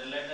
and let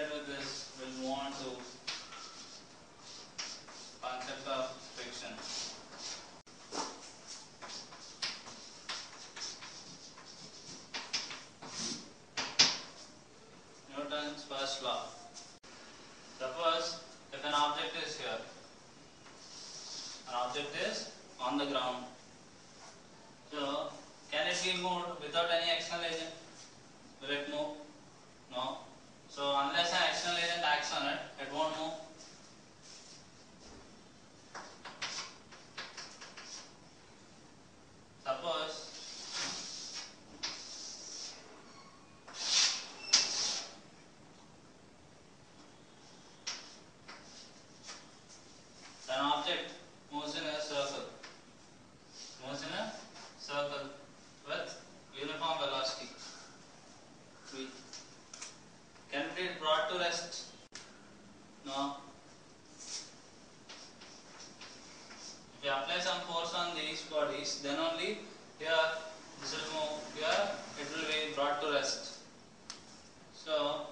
So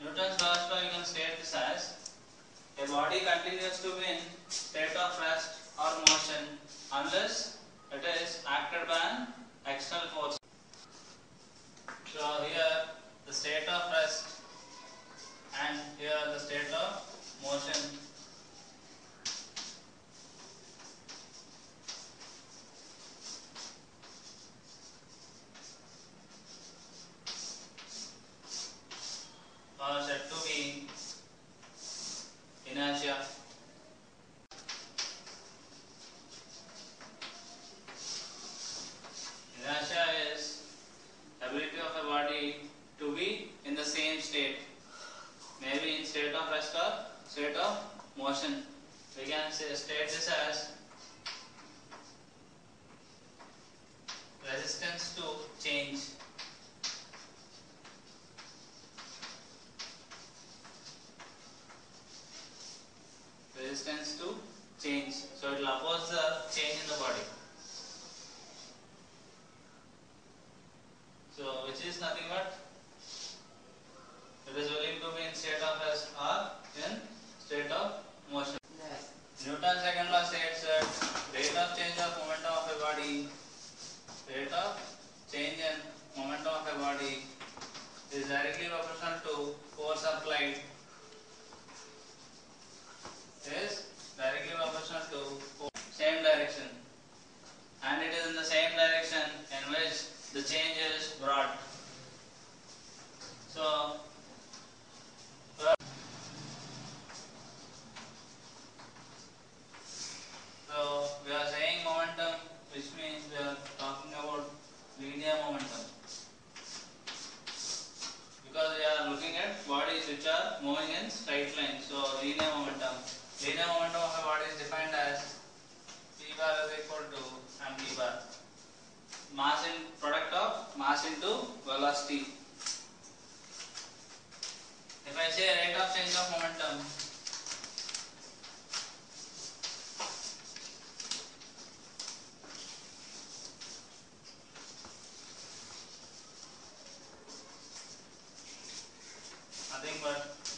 Newton's first law you can state this as a body continues to be in Gracias. which is nothing but resolving to be in state of rest or in state of motion. Yes. Newton's second law states that rate of change of momentum of a body, rate of change in momentum of a body is directly proportional to force applied. Is directly proportional to same direction, and it is in the same direction in which the change is broad. So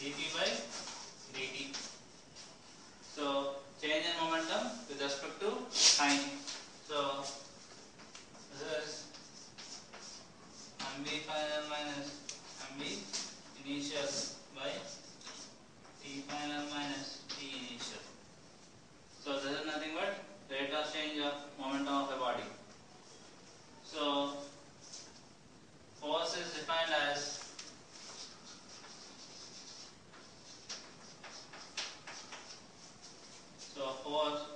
it, it response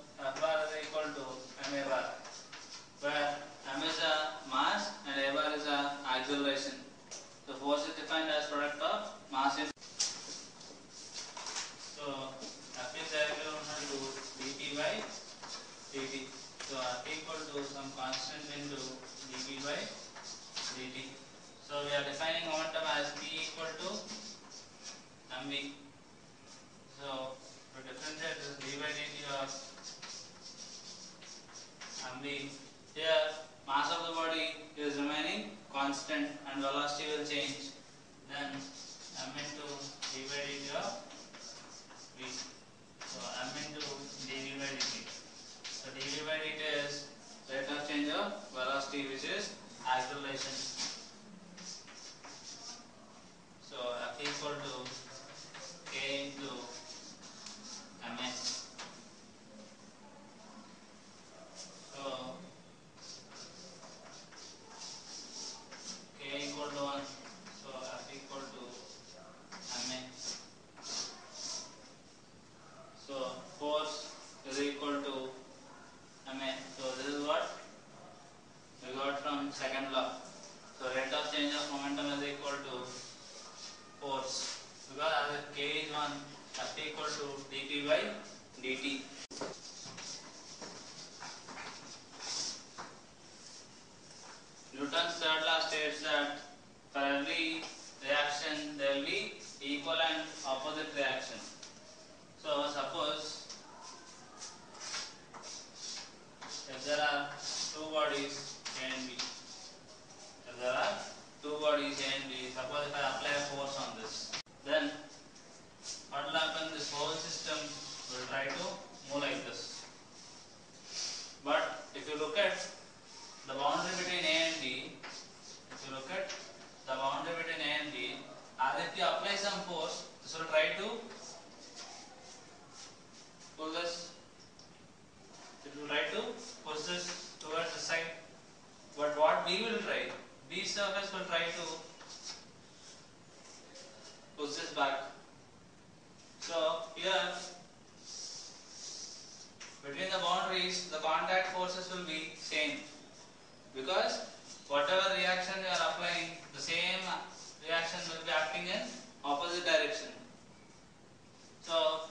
constant and velocity will change, then m into d by dt v. So m into dv by dt. So dv by dt is rate of change of velocity which is acceleration. So f equal to k into process will be same. Because whatever reaction you are applying the same reaction will be acting in opposite direction. So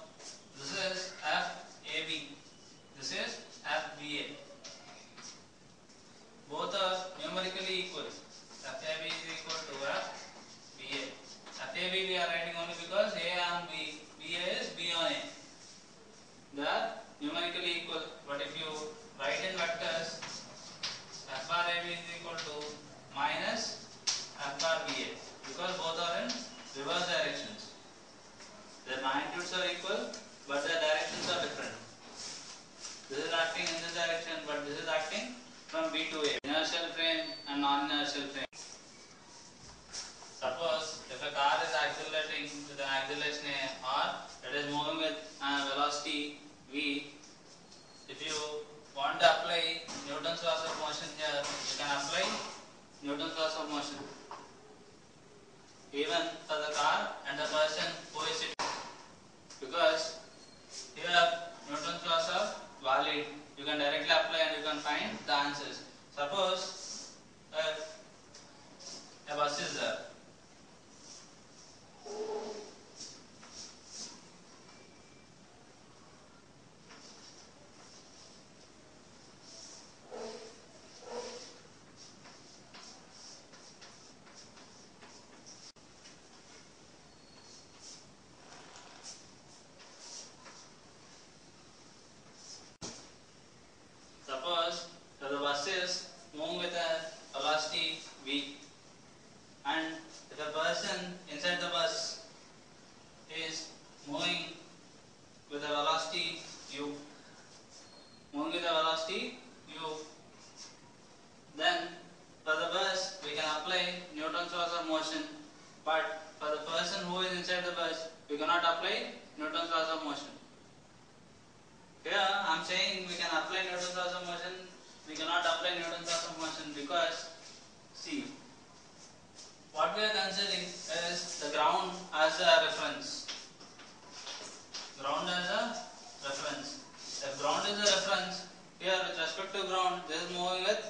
ground, this is moving with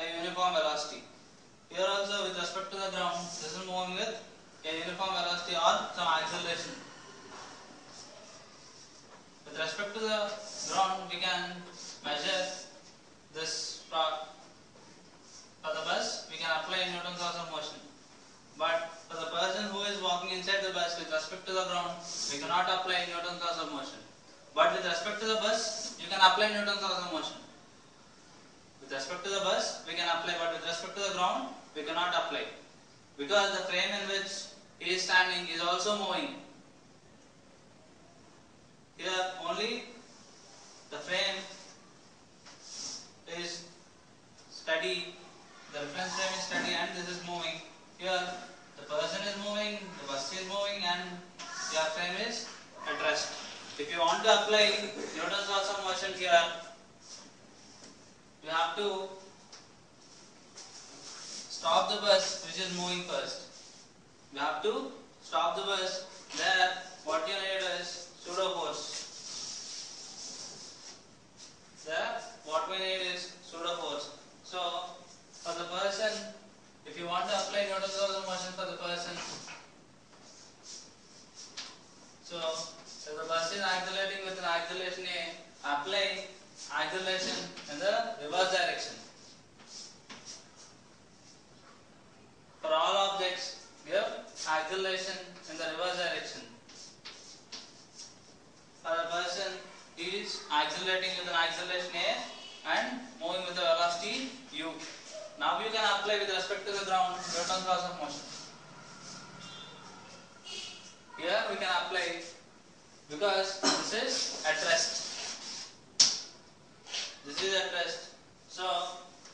a uniform velocity. Here also with respect to the ground, this is moving with a uniform velocity or some acceleration. With respect to the ground, we can measure this part. For the bus, we can apply Newton's laws of motion. But for the person who is walking inside the bus with respect to the ground, we cannot apply Newton's laws of motion. But with respect to the bus, you can apply Newton's laws of motion respect to the bus, we can apply, but with respect to the ground, we cannot apply. Because the frame in which he is standing is also moving. Here only the frame is steady, the reference frame is steady and this is moving. Here the person is moving, the bus is moving and your frame is at rest. If you want to apply Newton's laws of motion here, you have to stop the bus which is moving first. You have to stop the bus. There, what you need is pseudo force. Newton's laws of motion. Here we can apply because this is at rest. This is at rest. So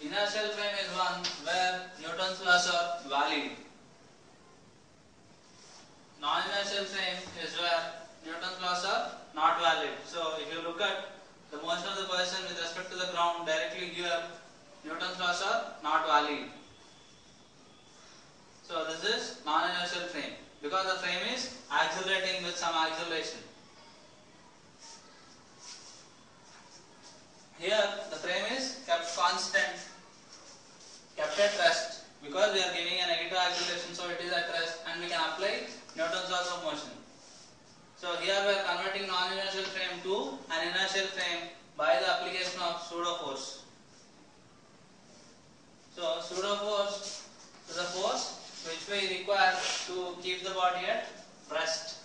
inertial frame is one where Newton's laws are valid. Non-inertial frame is where Newton's laws are not valid. So if you look at the motion of the person with respect to the ground directly here, Newton's laws are not valid. So this is non-inertial frame because the frame is accelerating with some acceleration. Here the frame is kept constant, kept at rest because we are giving a negative acceleration so it is at rest and we can apply Newton's laws of motion. So here we are converting non-inertial frame to an inertial frame by the application of pseudo force. So pseudo force is a force which we require to keep the body at rest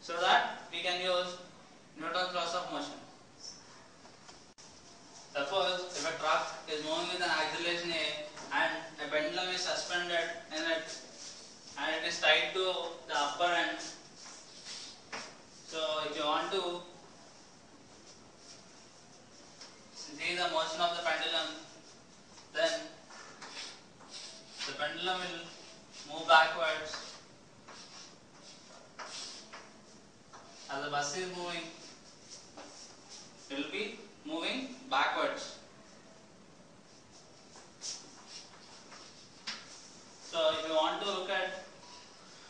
so that we can use Newton's laws of motion. Suppose if a truck is moving with an acceleration A and a pendulum is suspended in it and it is tied to the upper end. So if you want to see the motion of the pendulum, then the pendulum will move backwards as the bus is moving. It will be moving backwards. So if you want to look at,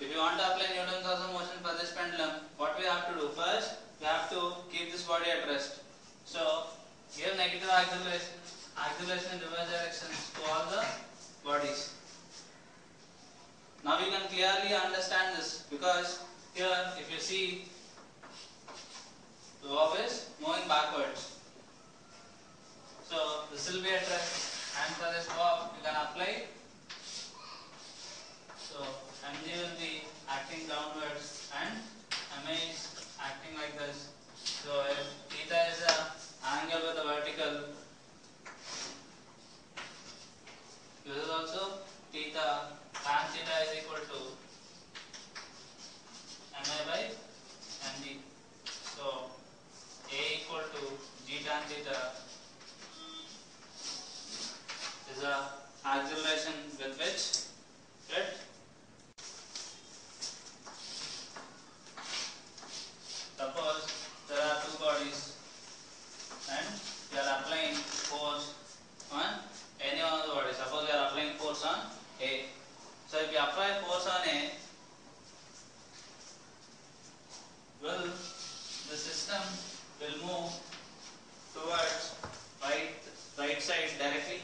if you want to apply Newton's laws of motion for this pendulum, what we have to do? First, we have to keep this body at rest. So give negative acceleration, acceleration in reverse directions to all the bodies. Now you can clearly understand this because here if you see the verb is moving backwards. So this will be at rest and for this verb you can apply. So mg will be acting downwards and ma is acting like this. So if theta is the angle with the vertical, this is also theta, tan theta is equal to ma by mg. So a equal to g tan theta is the acceleration with which it So if you apply force on A, will the system will move towards right right side directly?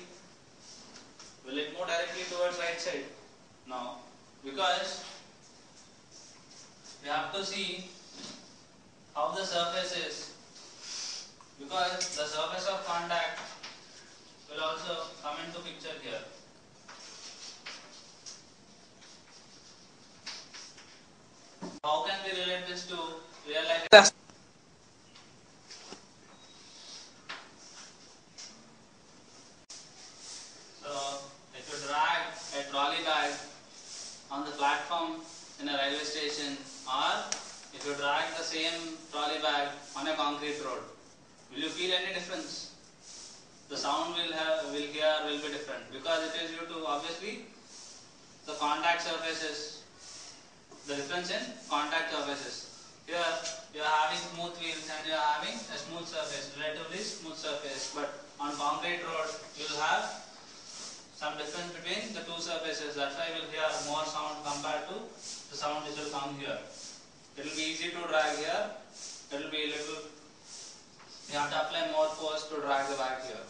Will it move directly towards right side? No, because we have to see how the surface is because the surface of contact will also come into picture here. How can we relate this to real life? So, if you drag a trolley bag on the platform in a railway station or if you drag the same trolley bag on a concrete road, will you feel any difference? The sound will have will hear will be different because it is due to obviously the contact surfaces the difference in contact surfaces. Here you are having smooth wheels and you are having a smooth surface, relatively smooth surface. But on concrete road you will have some difference between the two surfaces. That's why you will hear more sound compared to the sound which will come here. It will be easy to drag here. It will be a little. You have to apply more force to drag the bag here.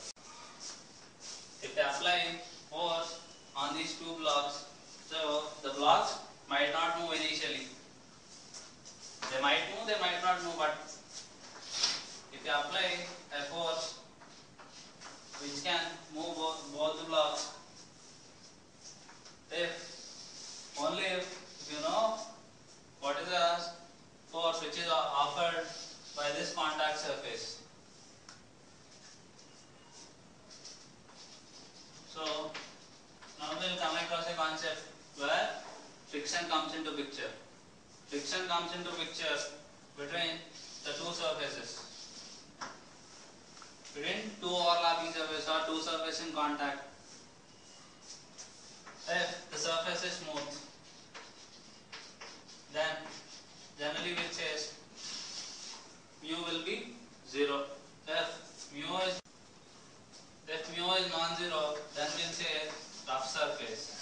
If you apply force on these two blocks, so the blocks might not move initially. They might move, they might not move, but if you apply a force which can move both, both the blocks, if only if you know what is the force which is offered by this contact surface. So now we will come across a friction comes into picture. Friction comes into picture between the two surfaces. Between two overlapping surfaces or two surfaces in contact. If the surface is smooth, then generally we say mu will be 0. If mu is if mu is non-zero, then we'll say rough surface.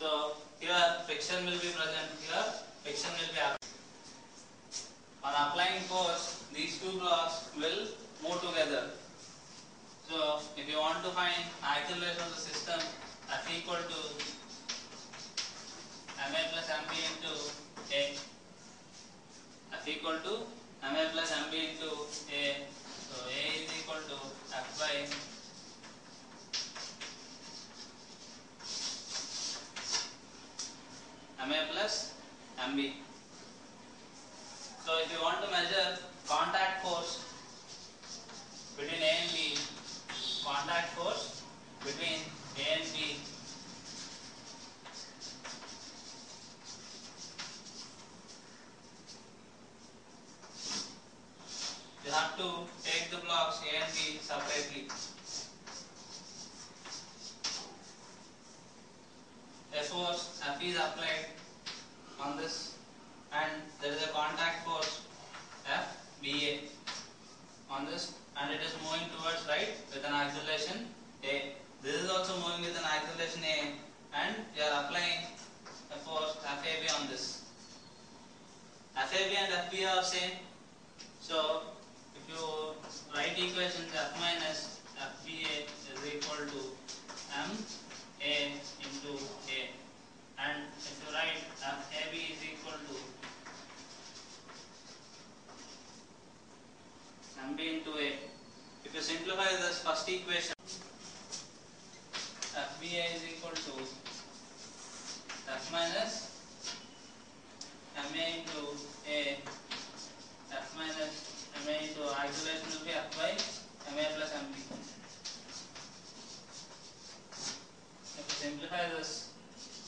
So here friction will be present, here friction will be applied. On applying force, these two blocks will move together. So if you want to find acceleration of the system F equal to ma plus mb into a F equal to ma plus mb into a so a is equal to f by ma plus mb. So if you want to measure contact force between A and B, contact force between A and B you have to take the blocks A and B separately. A force F is applied on this and there is a contact force F BA on this and it is moving towards right with an acceleration A. This is also moving with an acceleration A and you are applying a force FAB on this. FAB and FB are same. So if you write equations F minus FBA is equal to M A into A and if you write FAB is equal to MB into A. If you simplify this first equation FBA is equal to F minus MA into A M minus ma into acceleration will be f by ma plus mb. If we simplify this,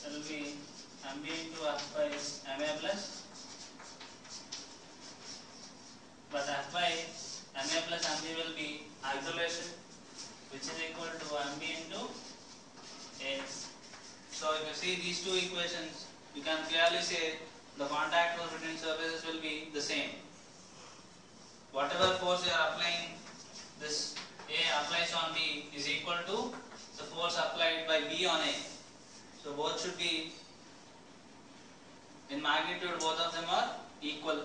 it will be mb into f by ma plus but f by ma plus mb will be acceleration which is equal to mb into X. So if you see these two equations, you can clearly say the contact force between surfaces will be the same whatever force you are applying, this A applies on B is equal to the force applied by B on A. So both should be, in magnitude both of them are equal.